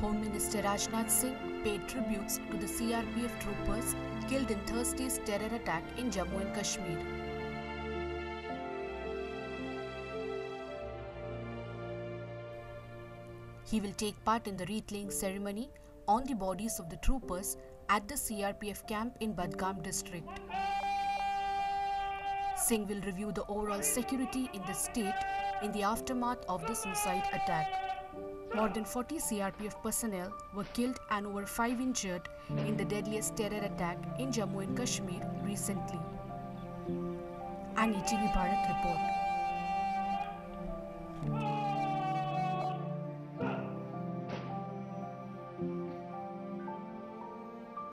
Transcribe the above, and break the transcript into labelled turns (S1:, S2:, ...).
S1: Home Minister Rajnath Singh paid tributes to the CRPF troopers killed in Thursday's terror attack in Jammu and Kashmir. He will take part in the wreath-laying ceremony on the bodies of the troopers at the CRPF camp in Badgam district. Singh will review the overall security in the state in the aftermath of the suicide attack. More than 40 CRPF personnel were killed and over 5 injured in the deadliest terror attack in Jammu and Kashmir recently. An ETV Bharat report.